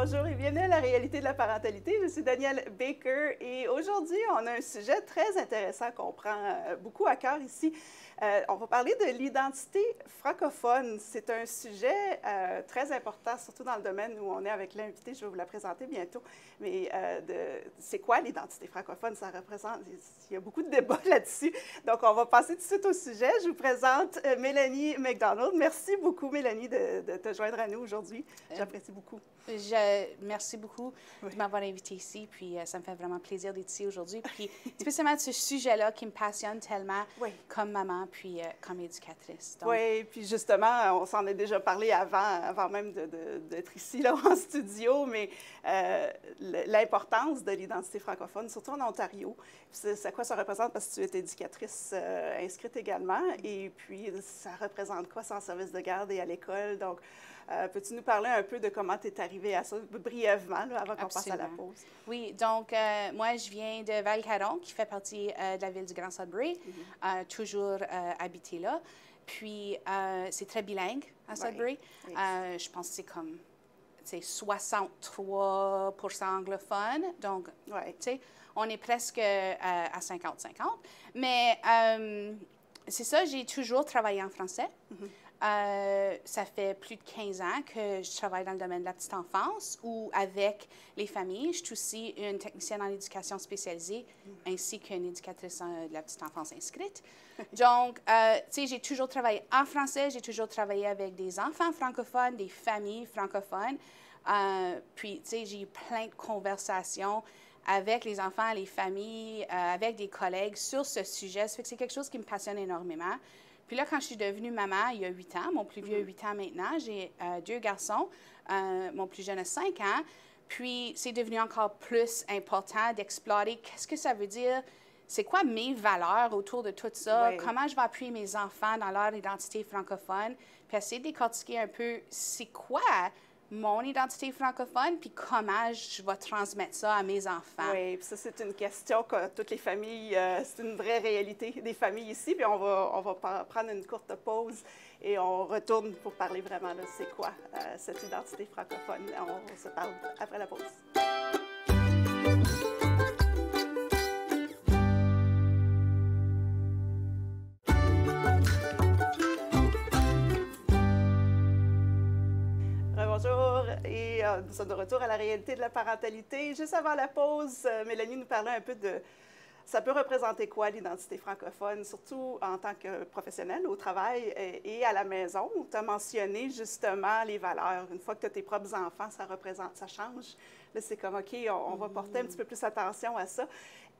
Bonjour et bienvenue à la réalité de la parentalité. Je suis Danielle Baker et aujourd'hui, on a un sujet très intéressant qu'on prend euh, beaucoup à cœur ici. Euh, on va parler de l'identité francophone. C'est un sujet euh, très important, surtout dans le domaine où on est avec l'invité. Je vais vous la présenter bientôt. Mais c'est quoi l'identité francophone? Ça représente, il y a beaucoup de débats là-dessus. Donc, on va passer tout de suite au sujet. Je vous présente Mélanie McDonald. Merci beaucoup, Mélanie, de, de te joindre à nous aujourd'hui. J'apprécie beaucoup. Je, merci beaucoup de m'avoir invité ici. Puis euh, ça me fait vraiment plaisir d'être ici aujourd'hui. Puis spécialement de ce sujet-là qui me passionne tellement comme maman puis euh, comme éducatrice. Oui, puis justement, on s'en est déjà parlé avant, avant même d'être ici là, en studio, mais euh, l'importance de l'identité francophone, surtout en Ontario. C'est quoi ça représente? Parce que tu es éducatrice inscrite également. Et puis, ça représente quoi sans service de garde et à l'école? Donc, euh, peux-tu nous parler un peu de comment tu es arrivée à ça, brièvement, avant qu'on passe à la pause? Oui, donc euh, moi, je viens de Val-Caron, qui fait partie euh, de la ville du Grand Sudbury, mhm. toujours habité là. Puis, c'est très bilingue à Sudbury. je pense que c'est comme c'est 63% anglophone. Donc, tu sais, on est presque à 50-50. Mais c'est ça, j'ai toujours travaillé en français. Mhm. Euh, ça fait plus de 15 ans que je travaille dans le domaine de la petite enfance ou avec les familles. Je suis aussi une technicienne en éducation spécialisée ainsi qu'une éducatrice de la petite enfance inscrite. Donc, euh, tu sais, j'ai toujours travaillé en français, j'ai toujours travaillé avec des enfants francophones, des familles francophones. Euh, puis, tu sais, j'ai eu plein de conversations avec les enfants, les familles, avec des collègues sur ce sujet. Ça fait que c'est quelque chose qui me passionne énormément. Puis là, quand je suis devenue maman, il y a huit ans, mon plus vieux a huit ans maintenant, j'ai euh, deux garçons, euh, mon plus jeune a cinq ans. Puis c'est devenu encore plus important d'explorer qu'est-ce que ça veut dire, c'est quoi mes valeurs autour de tout ça, comment je vais appuyer mes enfants dans leur identité francophone, puis essayer de décortiquer un peu c'est quoi mon identité francophone, puis comment je vais transmettre ça à mes enfants. Oui, puis ça, c'est une question que toutes les familles, euh, c'est une vraie réalité des familles ici. Puis on va, on va prendre une courte pause et on retourne pour parler vraiment de c'est quoi euh, cette identité francophone. On se parle après la pause. Euh, nous sommes de retour à la réalité de la parentalité. Juste avant la pause, euh, Mélanie nous parlait un peu de ça peut représenter quoi l'identité francophone, surtout en tant que professionnel au travail et, à la maison. Tu as mentionné justement les valeurs. Une fois que tu as tes propres enfants, ça représente, ça change. Là, c'est comme, OK, on, va porter un petit peu plus attention à ça.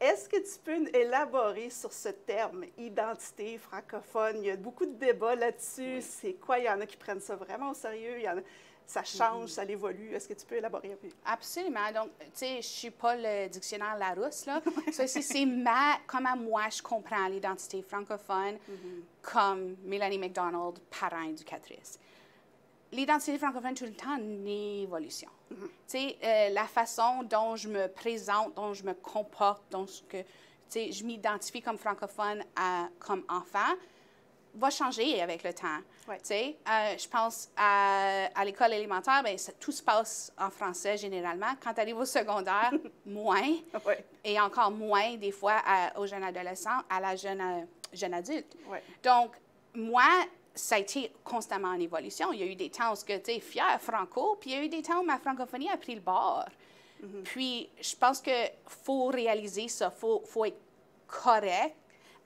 Est-ce que tu peux élaborer sur ce terme, identité francophone? Il y a beaucoup de débats là-dessus. C'est quoi? Il y en a qui prennent ça vraiment au sérieux. Il y en a ça change, ça évolue. Est-ce que tu peux élaborer un peu? Absolument. Donc, tu sais, je ne suis pas le dictionnaire Larousse, là. ça, c'est ma, comment moi je comprends l'identité francophone mm-hmm. comme Mélanie McDonald, parent éducatrice. L'identité francophone, tout le temps, une évolution. Mm-hmm. Tu sais, euh, la façon dont je me présente, dont je me comporte, dont que, je m'identifie comme francophone à, comme enfant, va changer avec le temps. Ouais. Euh, je pense à, à l'école élémentaire, bien, tout se passe en français généralement. Quand tu arrives au secondaire, moins. Et encore moins, des fois, aux jeunes adolescents, à la jeune, euh, jeune adulte. Donc, moi, ça a été constamment en évolution. Il y a eu des temps où tu es fier franco, puis il y a eu des temps où ma francophonie a pris le bord. Mm-hmm. Puis, je pense qu'il faut réaliser ça, il faut, faut être correct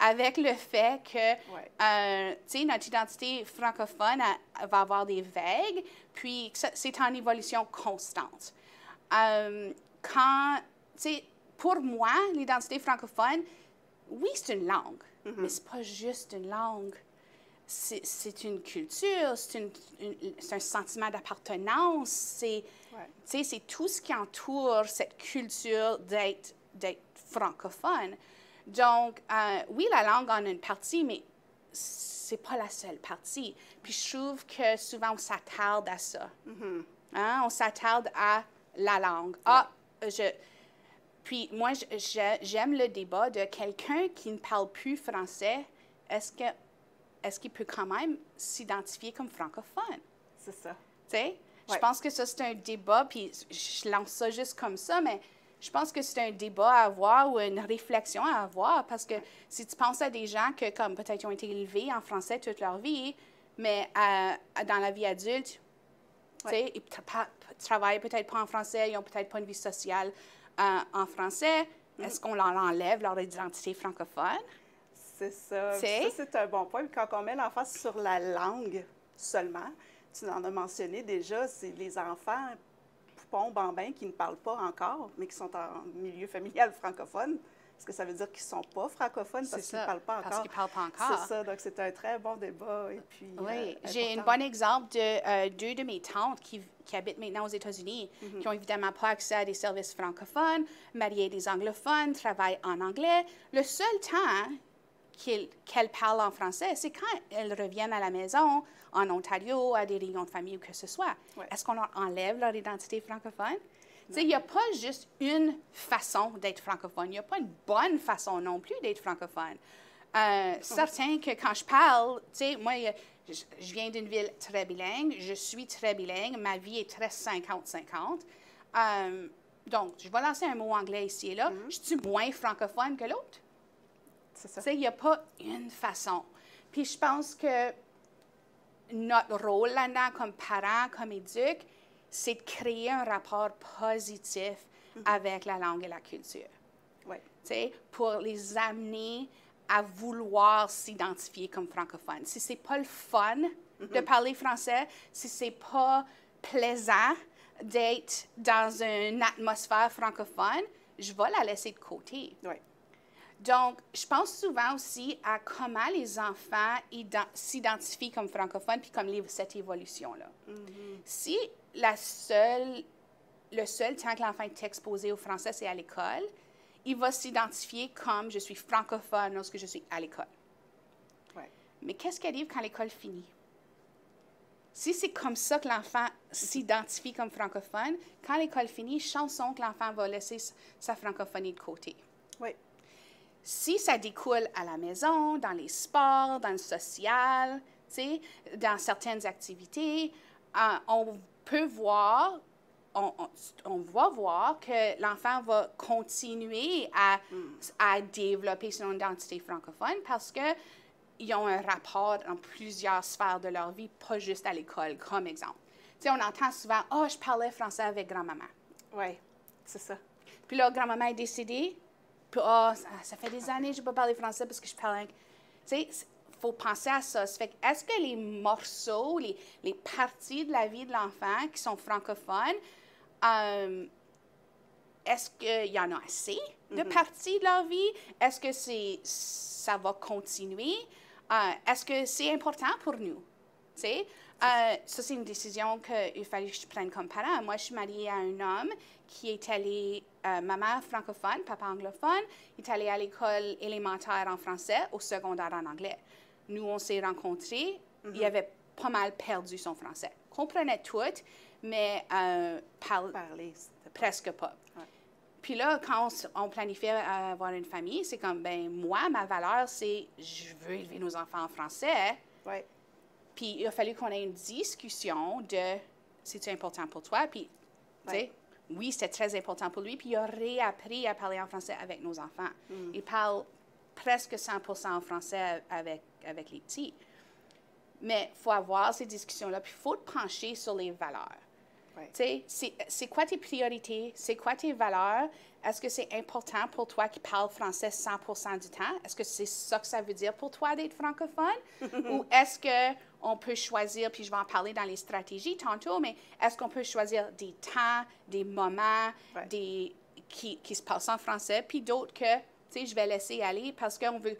avec le fait que euh, notre identité francophone va avoir des vagues, puis c'est en évolution constante. Euh, quand, pour moi, l'identité francophone, oui, c'est une langue, mm-hmm. mais c'est pas juste une langue. C'est une culture, c'est un sentiment d'appartenance, c'est tout ce qui entoure cette culture d'être francophone. Donc, euh, oui, la langue en a une partie, mais c'est pas la seule partie. Puis je trouve que souvent on s'attarde à ça. Mm-hmm. hein? On s'attarde à la langue. Ah, je. Puis moi, j'aime le débat de quelqu'un qui ne parle plus français. Est-ce que est-ce qu'il peut quand même s'identifier comme francophone? C'est ça. Tu sais? Je pense que ça, c'est un débat, puis je lance ça juste comme ça, mais je pense que c'est un débat à avoir ou une réflexion à avoir parce que si tu penses à des gens que, comme peut-être, ont été élevés en français toute leur vie, mais dans la vie adulte, sais, ils travaillent peut-être pas en français, ils n'ont peut-être pas une vie sociale euh, en français. Mm. Est-ce qu'on leur enlève leur identité francophone? C'est ça. Ça, c'est un bon point. Quand on met l'emphase sur la langue seulement, tu en as mentionné déjà, c'est les enfants poupons, bambins qui ne parlent pas encore, mais qui sont en milieu familial francophone. Est-ce que ça veut dire qu'ils ne sont pas francophones parce qu'ils ne parlent pas encore? Parce qu'ils parlent pas encore. C'est ça. Donc, c'est un très bon débat. Et puis, oui. Euh, J'ai un bon exemple de euh, deux de mes tantes qui, qui habitent maintenant aux États-Unis, mm-hmm. qui n'ont évidemment pas accès à des services francophones, mariées des anglophones, travaillent en anglais. Le seul temps qu'elles parlent en français, c'est quand elles reviennent à la maison, en Ontario, à des réunions de famille ou que ce soit. Est-ce qu'on leur enlève leur identité francophone? Il n'y a pas juste une façon d'être francophone. Il n'y a pas une bonne façon non plus d'être francophone. Euh, certain que quand je parle, tu sais, moi, je, viens d'une ville très bilingue, je suis très bilingue, ma vie est très 50-50. Euh, donc, je vais lancer un mot anglais ici et là. Mm-hmm. Je suis moins francophone que l'autre? C'est ça. Il n'y a pas une façon. Puis je pense que notre rôle là-dedans, comme parents, comme éduques, c'est de créer un rapport positif mm-hmm. avec la langue et la culture. Oui. Pour les amener à vouloir s'identifier comme francophone. Si c'est pas le fun de mm-hmm. parler français, si c'est pas plaisant d'être dans une atmosphère francophone, je vais la laisser de côté. Oui. Donc, je pense souvent aussi à comment les enfants s'identifient comme francophones, puis comme cette évolution-là. Mm-hmm. Si la seule, le seul temps que l'enfant est exposé au français, c'est à l'école, il va s'identifier comme je suis francophone lorsque je suis à l'école. Mais qu'est-ce qui arrive quand l'école finit? Si c'est comme ça que l'enfant s'identifie comme francophone, quand l'école finit, chanson que l'enfant va laisser sa francophonie de côté. Oui. Si ça découle à la maison, dans les sports, dans le social, dans certaines activités, euh, on peut voir, on, on, va voir que l'enfant va continuer à, à développer son identité francophone parce qu'ils ont un rapport dans plusieurs sphères de leur vie, pas juste à l'école, comme exemple. sais, on entend souvent Oh, je parlais français avec grand-maman. Oui, c'est ça. Puis là, grand-maman est décédée, puis, oh, ça, fait des années que je n'ai pas parlé français parce que je parle. Tu sais, il faut penser à ça. fait est-ce que les morceaux, les, les, parties de la vie de l'enfant qui sont francophones, euh, est-ce qu'il y en a assez de mm-hmm. parties de leur vie? Est-ce que c'est, ça va continuer? Euh, est-ce que c'est important pour nous? Tu sais, euh, ça, c'est une décision qu'il fallait que je prenne comme parent. Moi, je suis mariée à un homme qui est allé, euh, maman francophone, papa anglophone, il est allé à l'école élémentaire en français, au secondaire en anglais. Nous, on s'est rencontrés, il mhm. avait pas mal perdu son français. Comprenait tout, mais euh, parler presque pas. Puis là, quand on, planifiait avoir une famille, c'est comme, ben moi, ma valeur, c'est je veux élever nos enfants en français. Ouais. Puis il a fallu qu'on ait une discussion de c'est important pour toi? Puis, tu sais, oui, c'était très important pour lui. Puis il a réappris à parler en français avec nos enfants. Mm. Il parle presque 100% en français avec, avec les petits. Mais il faut avoir ces discussions-là, puis il faut te pencher sur les valeurs. Sais, C'est quoi tes priorités? C'est quoi tes valeurs? Est-ce que c'est important pour toi qui parle français 100 du temps? Est-ce que c'est ça que ça veut dire pour toi d'être francophone? Ou est-ce que on peut choisir, puis je vais en parler dans les stratégies tantôt, mais est-ce qu'on peut choisir des temps, des moments des, qui, qui, se passent en français, puis d'autres que, tu sais, je vais laisser aller parce qu'on veut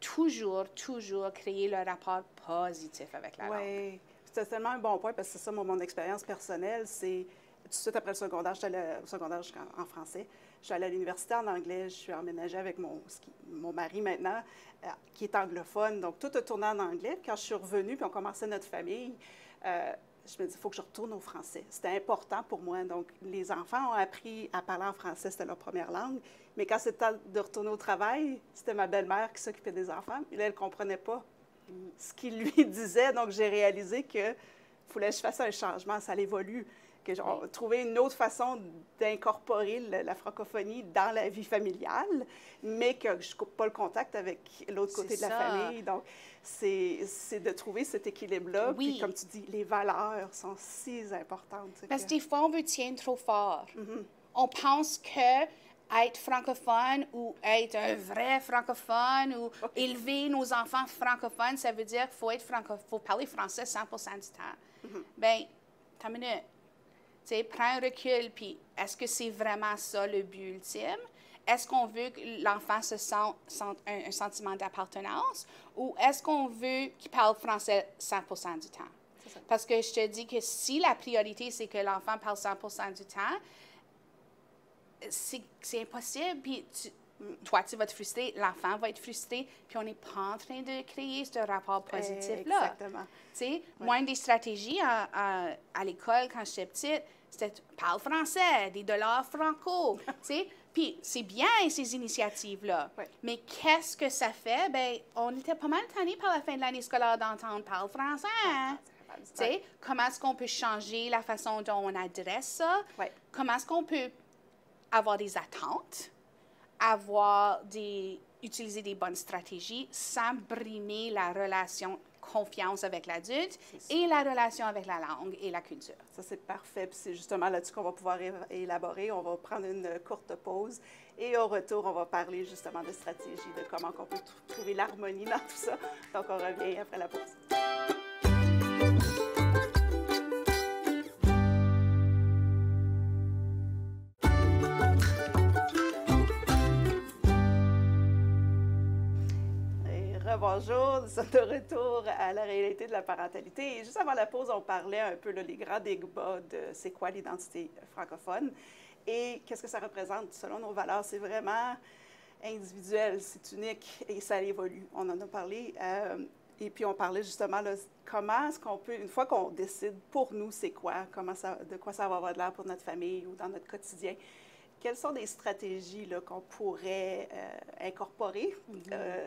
toujours, toujours créer le rapport positif avec la langue. C'est tellement un bon point parce que c'est ça mon, expérience personnelle, c'est tout de suite après le secondaire, j'étais au secondaire en français. Je suis allée à l'université en anglais, je suis emménagée avec mon, mon mari maintenant, euh, qui est anglophone. Donc, tout a tourné en anglais. quand je suis revenue, puis on commençait notre famille, euh, je me dis, il faut que je retourne au français. C'était important pour moi. Donc, les enfants ont appris à parler en français, c'était leur première langue. Mais quand c'était temps de retourner au travail, c'était ma belle-mère qui s'occupait des enfants. Là, elle ne comprenait pas ce qu'il lui disait. Donc, j'ai réalisé que fallait que je fasse un changement, ça évolue que j'ai trouvé une autre façon d'incorporer la francophonie dans la vie familiale, mais que je ne coupe pas le contact avec l'autre côté de la famille. Donc, c'est de trouver cet équilibre-là. Oui. Puis, comme tu dis, les valeurs sont si importantes. Parce que des fois, on veut tenir trop fort. Mm-hmm. On pense que être francophone ou être un vrai francophone ou élever nos enfants francophones, ça veut dire qu'il faut, être franco faut parler français 100% du temps. Mm-hmm. Bien, t'as une minute. Tu sais, prends un recul, puis est-ce que c'est vraiment ça le but ultime? Est-ce qu'on veut que l'enfant se sente, un, sentiment d'appartenance ou est-ce qu'on veut qu'il parle français 100% du temps? Parce que je te dis que si la priorité, c'est que l'enfant parle 100% du temps, c'est impossible. Puis toi, tu vas te frustrer, l'enfant va être frustré, puis on n'est pas en train de créer ce rapport positif-là. Exactement. Tu sais, moi, une des stratégies à, à, l'école, quand j'étais petite, c'était parle français, des dollars franco, tu sais. Puis c'est bien ces initiatives-là. Mais qu'est-ce que ça fait? Bien, on était pas mal tannés par la fin de l'année scolaire d'entendre parle français. Hein? sais, comment est-ce qu'on peut changer la façon dont on adresse ça? Comment est-ce qu'on peut avoir des attentes, avoir des, utiliser des bonnes stratégies sans brimer la relation confiance avec l'adulte et la relation avec la langue et la culture. Ça, c'est parfait. C'est justement là-dessus qu'on va pouvoir élaborer. On va prendre une courte pause et au retour, on va parler justement de stratégie, de comment on peut trouver l'harmonie dans tout ça. Donc, on revient après la pause. Bonjour. Nous sommes de retour à la réalité de la parentalité. Et juste avant la pause, on parlait un peu là, les grands débats de c'est quoi l'identité francophone et qu'est-ce que ça représente? Selon nos valeurs. C'est vraiment individuel, c'est unique et ça évolue. On en a parlé. Euh, et puis, on parlait justement là, comment est-ce qu'on peut, une fois qu'on décide pour nous c'est quoi, comment ça, de quoi ça va avoir de l'air pour notre famille ou dans notre quotidien, quelles sont des stratégies qu'on pourrait euh, incorporer mm-hmm. euh,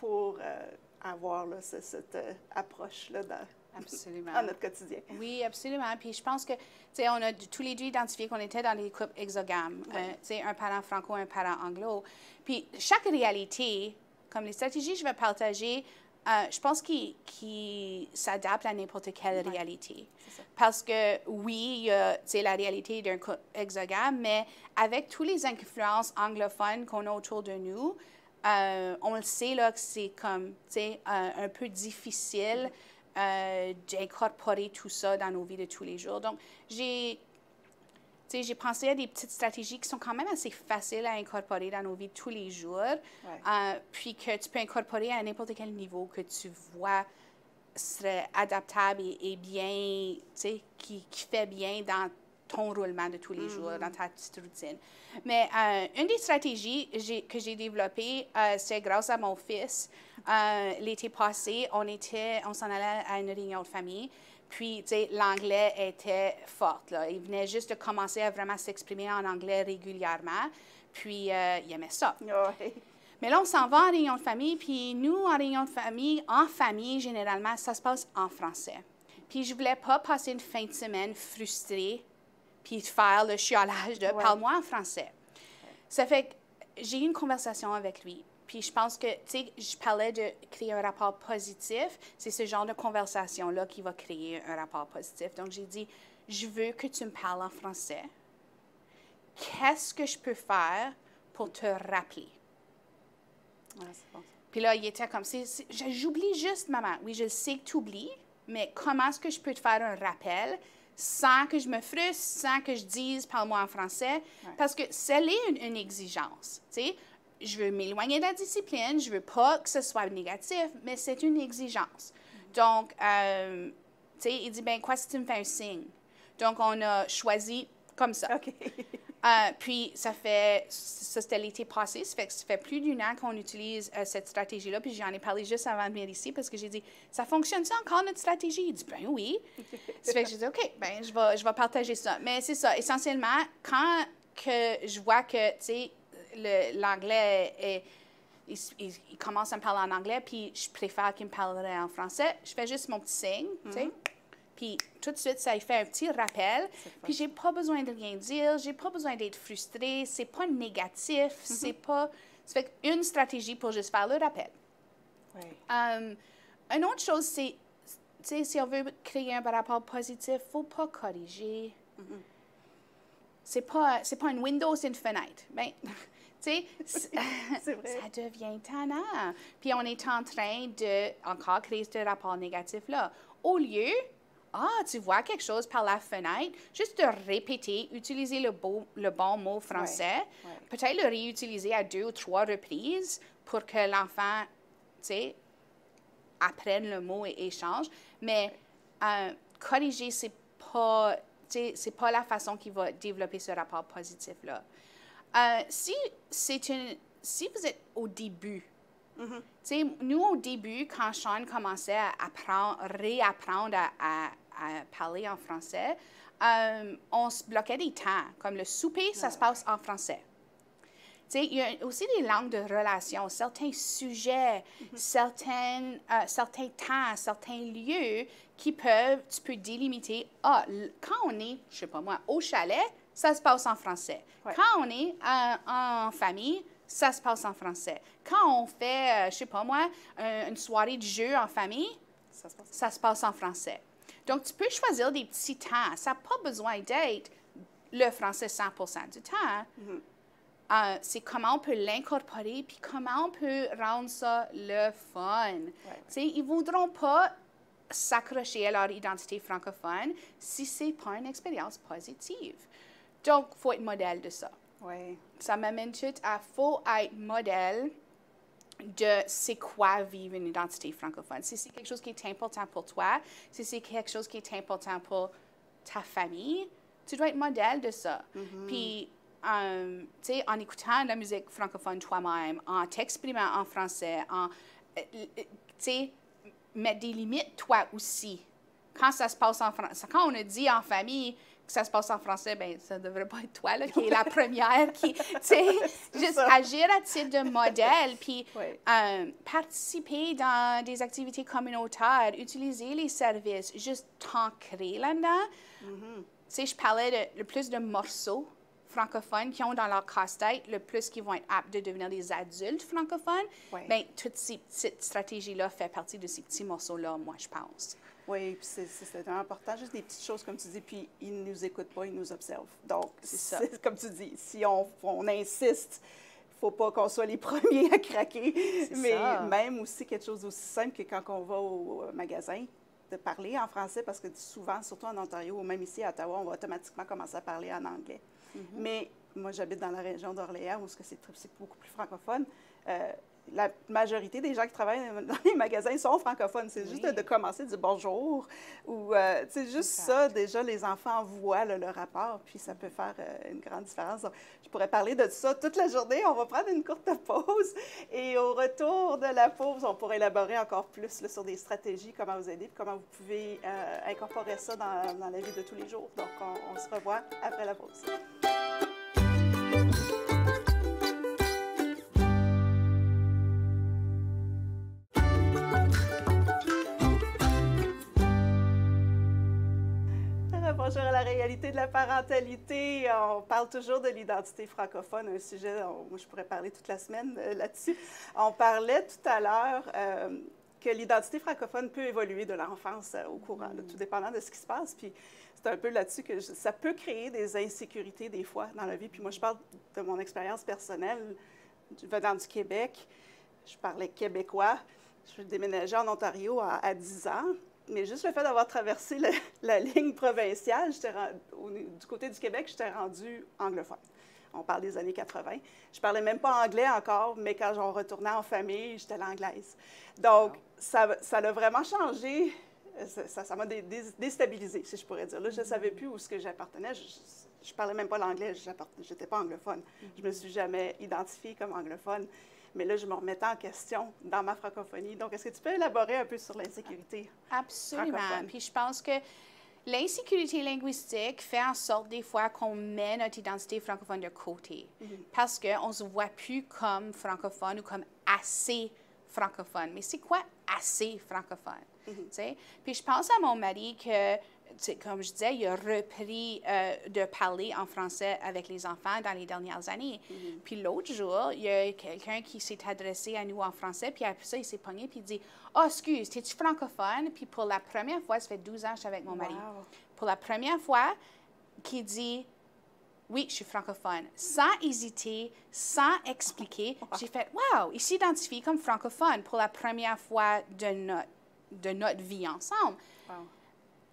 pour euh, avoir cette euh, approche-là dans, notre quotidien. Oui, absolument. Puis je pense que, tu sais, on a tous les deux identifié qu'on était dans les couples exogames. Euh, tu sais, un parent franco, un parent anglo. Puis chaque réalité, comme les stratégies que je vais partager, je pense qu'ils qu s'adaptent à n'importe quelle réalité. Parce que oui, c'est la réalité d'un couple exogame, mais avec toutes les influences anglophones qu'on a autour de nous, euh, on le sait là, que c'est comme, euh, un peu difficile euh, d'incorporer tout ça dans nos vies de tous les jours. Donc, j'ai, j'ai pensé à des petites stratégies qui sont quand même assez faciles à incorporer dans nos vies de tous les jours, puis que tu peux incorporer à n'importe quel niveau que tu vois serait adaptable et, bien, qui, qui fait bien dans ton roulement de tous les jours, dans ta petite routine. Mais euh, une des stratégies que j'ai développées, euh, c'est grâce à mon fils. Euh, l'été passé, on était, on s'en allait à une réunion de famille. Puis, tu sais, l'anglais était fort. Là. Il venait juste de commencer à vraiment s'exprimer en anglais régulièrement. Puis, il aimait ça. Mais là, on s'en va en réunion de famille. Puis, nous, en réunion de famille, en famille, généralement, ça se passe en français. Puis, je voulais pas passer une fin de semaine frustrée puis faire le chiolage de parle-moi en français. Ça fait que j'ai eu une conversation avec lui. Puis je pense que, tu sais, je parlais de créer un rapport positif. C'est ce genre de conversation-là qui va créer un rapport positif. Donc j'ai dit, je veux que tu me parles en français. Qu'est-ce que je peux faire pour te rappeler? Puis là, il était comme, j'oublie juste, maman. Oui, je sais que tu oublies, mais comment est-ce que je peux te faire un rappel? Sans que je me frustre, sans que je dise parle-moi en français, parce que c'est une, une exigence. sais. Je veux m'éloigner de la discipline, je veux pas que ce soit négatif, mais c'est une exigence. Donc, euh, il dit, ben quoi si tu me fais un signe? Donc, on a choisi comme ça. Euh, puis, ça fait, ça c'était l'été passé, ça fait, ça fait plus d'un an qu'on utilise euh, cette stratégie-là. Puis, j'en ai parlé juste avant de venir ici parce que j'ai dit, ça fonctionne ça encore notre stratégie? Il dit, ben oui. ça fait que j'ai dit, OK, ben je vais, je vais partager ça. Mais c'est ça, essentiellement, quand que je vois que, tu sais, l'anglais est. Il, commence à me parler en anglais, puis je préfère qu'il me parlerait en français. Je fais juste mon petit signe, tu sais. Puis tout de suite, ça fait un petit rappel. Puis j'ai pas besoin de rien dire, j'ai pas besoin d'être frustrée, c'est pas négatif, c'est pas. Ça fait une stratégie pour juste faire le rappel. Oui. Um, une autre chose, c'est, tu sais, si on veut créer un rapport positif, faut pas corriger. C'est pas, c'est pas une window, c'est une fenêtre. Ben, tu sais, ça devient tannant. Puis on est en train de encore créer ce rapport négatif-là. Au lieu, ah, tu vois quelque chose par la fenêtre, juste de répéter, utiliser le, beau, le bon mot français, ouais. peut-être le réutiliser à deux ou trois reprises pour que l'enfant, tu sais, apprenne le mot et échange. Mais euh, corriger, c'est pas, c'est pas la façon qui va développer ce rapport positif-là. Euh, si c'est si vous êtes au début, tu sais, nous, au début, quand Sean commençait à apprendre, réapprendre à, à- à parler en français, euh, on se bloquait des temps. Comme le souper, ça se passe en français. Tu sais, il y a aussi des langues de relation, certains sujets, certaines, euh, certains temps, certains lieux qui peuvent, tu peux délimiter. Ah, quand on est, je sais pas moi, au chalet, ça se passe en français. Ouais. Quand on est euh, en famille, ça se passe en français. Quand on fait, euh, je sais pas moi, un- une soirée de jeu en famille, Ça se passe. ça se passe en français. Donc, tu peux choisir des petits temps. Ça n'a pas besoin d'être le français 100 du temps. Euh, c'est comment on peut l'incorporer, puis comment on peut rendre ça le fun. Tu sais, Ils ne voudront pas s'accrocher à leur identité francophone si ce n'est pas une expérience positive. Donc, il faut être modèle de ça Oui. ça m'amène tout à faut être modèle de c'est quoi vivre une identité francophone? Si c'est quelque chose qui est important pour toi, si c'est quelque chose qui est important pour ta famille, tu dois être modèle de ça. Puis, euh, tu sais, en écoutant la musique francophone toi-même, en t'exprimant en français, en, euh, euh, tu sais, mettre des limites toi aussi. Quand ça se passe en français, quand on a dit en famille que ça se passe en français, ben ça devrait pas être toi là, qui est la première qui, tu sais, juste ça. agir à titre de modèle, puis euh, participer dans des activités communautaires, utiliser les services, juste t'ancrer là-dedans. Tu sais, je parlais de le plus de morceaux francophones qui ont dans leur casse-tête, le plus qu'ils vont être aptes de devenir des adultes francophones. Ouais. Ben, toutes ces petites stratégies-là font partie de ces petits morceaux-là, moi, je pense. Oui, puis c'est important, juste des petites choses comme tu dis, puis ils ne nous écoutent pas, ils nous observent. Donc, C'est ça. comme tu dis, si on, on insiste, il ne faut pas qu'on soit les premiers à craquer. Mais ça. même aussi quelque chose aussi simple que quand on va au euh, magasin, de parler en français, parce que souvent, surtout en Ontario ou même ici à Ottawa, on va automatiquement commencer à parler en anglais. Mm-hmm. Mais moi, j'habite dans la région d'Orléans où ce que c'est très- c'est beaucoup plus francophone. Euh, la majorité des gens qui travaillent dans les magasins sont francophones. C'est juste de, commencer, de dire bonjour. Ou, euh, c'est juste ça, déjà, les enfants voient là, le rapport, puis ça peut faire euh, une grande différence. Donc, je pourrais parler de ça toute la journée. On va prendre une courte pause. Et au retour de la pause, on pourra élaborer encore plus là, sur des stratégies, comment vous aider, puis comment vous pouvez euh, incorporer ça dans, dans la vie de tous les jours. Donc, on, on se revoit après la pause. Bonjour à la réalité de la parentalité. On parle toujours de l'identité francophone, un sujet, on- moi je pourrais parler toute la semaine euh, là-dessus. On parlait tout à l'heure euh, que l'identité francophone peut évoluer de l'enfance euh, au courant, là, tout dépendant de ce qui se passe. Puis c'est un peu là-dessus que je- ça peut créer des insécurités des fois dans la vie. Puis moi je parle de mon expérience personnelle venant du Québec. Je parlais québécois. Je déménageais en Ontario à, à 10 ans. Mais juste le fait d'avoir traversé la ligne provinciale, au- du côté du Québec, j'étais rendue anglophone. On parle des années 80. Je parlais même pas anglais encore, mais quand on retournait en famille, j'étais l'anglaise. Donc, ça ça l'a vraiment changé. Ça m'a dé- dé- déstabilisée, si je pourrais dire. Là, je ne savais plus où ce que j'appartenais. Je, je, parlais même pas l'anglais, je n'étais pas anglophone. Je me suis jamais identifiée comme anglophone. Mais là, je me remettais en question dans ma francophonie. Donc, est-ce que tu peux élaborer un peu sur l'insécurité? Absolument. Puis je pense que l'insécurité linguistique fait en sorte des fois qu'on met notre identité francophone de côté Mhm. parce qu'on ne se voit plus comme francophone ou comme assez francophone. Mais c'est quoi assez francophone? Mm-hmm. Puis je pense à mon mari que comme je disais, il a repris euh, de parler en français avec les enfants dans les dernières années. Mm-hmm. Puis l'autre jour, il y a quelqu'un qui s'est adressé à nous en français, puis après ça, il s'est pogné, puis il dit Oh, excuse, es-tu francophone Puis pour la première fois, ça fait 12 ans que je suis avec mon mari. Pour la première fois, qui dit oui, je suis francophone, sans hésiter, sans expliquer. J'ai fait, wow, il s'identifie comme francophone pour la première fois de notre, de notre vie ensemble.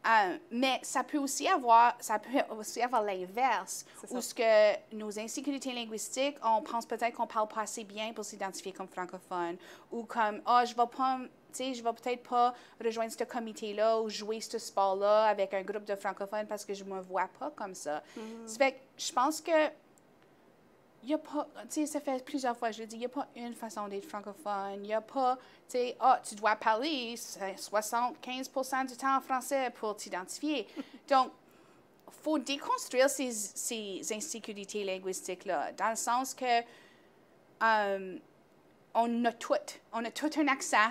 Euh, mais ça peut aussi avoir, ça peut aussi avoir l'inverse, où ce que nos insécurités linguistiques, on pense peut-être qu'on parle pas assez bien pour s'identifier comme francophone, ou comme, oh, je vais pas, tu sais, je vais peut-être pas rejoindre ce comité-là ou jouer ce sport-là avec un groupe de francophones parce que je me vois pas comme ça. Mm-hmm. Ça fait que je pense que il n'y a pas, tu sais, ça fait plusieurs fois, je dis, il n'y a pas une façon d'être francophone. Il n'y a pas, tu sais, ah, tu dois parler 75 du temps en français pour t'identifier. Donc, il faut déconstruire ces, ces insécurités linguistiques-là, dans le sens que euh, on a tout, on a tout un accent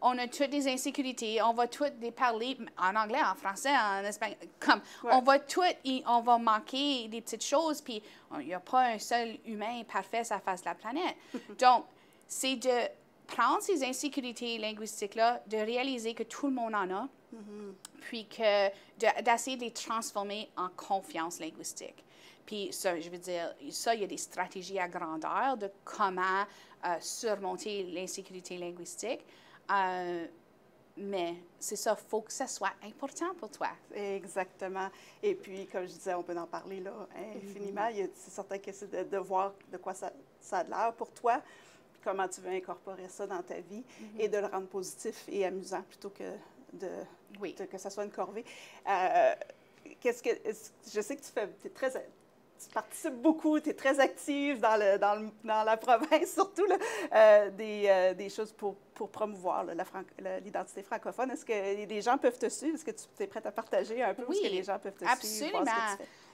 on a toutes des insécurités, on va toutes les parler en anglais, en français, en espagnol. Comme, on va tout, on va manquer des petites choses, puis il n'y a pas un seul humain parfait sur la face de la planète. Donc, c'est de prendre ces insécurités linguistiques-là, de réaliser que tout le monde en a, mm-hmm. puis que d'essayer de, les transformer en confiance linguistique. Puis ça, je veux dire, ça, il y a des stratégies à grandeur de comment euh, surmonter l'insécurité linguistique. Euh, mais c'est ça, il faut que ça soit important pour toi. Exactement. Et puis, comme je disais, on peut en parler là infiniment. Mm-hmm. C'est certain que c'est de, voir de quoi ça, ça a l'air pour toi, comment tu veux incorporer ça dans ta vie mm-hmm. et de le rendre positif et amusant plutôt que de, oui. que ça soit une corvée. Euh, qu'est-ce que je sais que tu fais es très tu participes beaucoup, tu es très active dans, le, dans, le, dans la province, surtout euh, des, euh, des, choses pour, pour promouvoir l'identité francophone. Est-ce que les gens peuvent te suivre? Est-ce que tu es prête à partager un peu oui, ce que les gens peuvent te suivre? Absolument.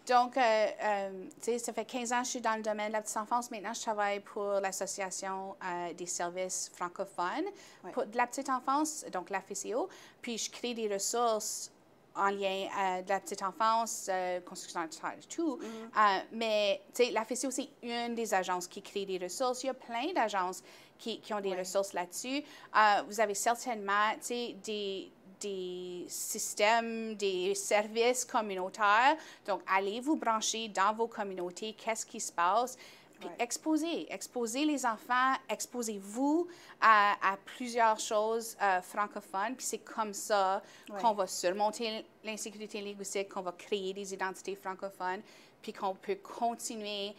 Donc, euh, tu sais, ça fait 15 ans que je suis dans le domaine de la petite enfance. Maintenant, je travaille pour l'Association des services francophones pour, de la petite enfance, donc la FCO. Puis, je crée des ressources en lien de la petite enfance, euh, construction de tout. Mm-hmm. Euh, mais, tu sais, la FCO, c'est une des agences qui crée des ressources. Il y a plein d'agences qui, qui, ont des ressources là-dessus. Euh, vous avez certainement, tu sais, des, des systèmes, des services communautaires. Donc, allez vous brancher dans vos communautés, qu'est-ce qui se passe? Puis exposez, exposez les enfants, exposez-vous à, à, plusieurs choses euh, francophones. Puis c'est comme ça qu'on va surmonter l'insécurité linguistique, qu'on va créer des identités francophones, puis qu'on peut continuer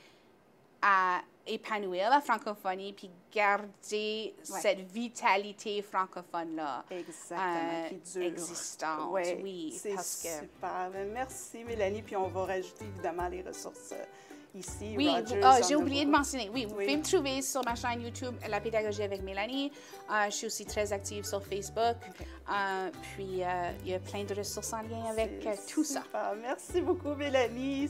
à épanouir la francophonie puis garder cette vitalité francophone-là Exactement, euh, existante. Oui, c'est super. Merci, Mélanie. Puis on va rajouter évidemment les ressources euh, ici. Oui, ah, j'ai oublié de mentionner. Oui, vous pouvez me trouver sur ma chaîne YouTube La pédagogie avec Mélanie. Euh, je suis aussi très active sur Facebook. Euh, puis, euh, il y a plein de ressources en lien avec tout ça. Merci beaucoup, Mélanie.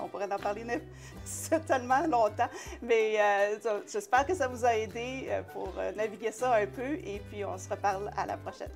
On pourrait en parler tellement longtemps. Mais j'espère que ça vous a aidé pour naviguer ça un peu. Et puis, on se reparle à la prochaine.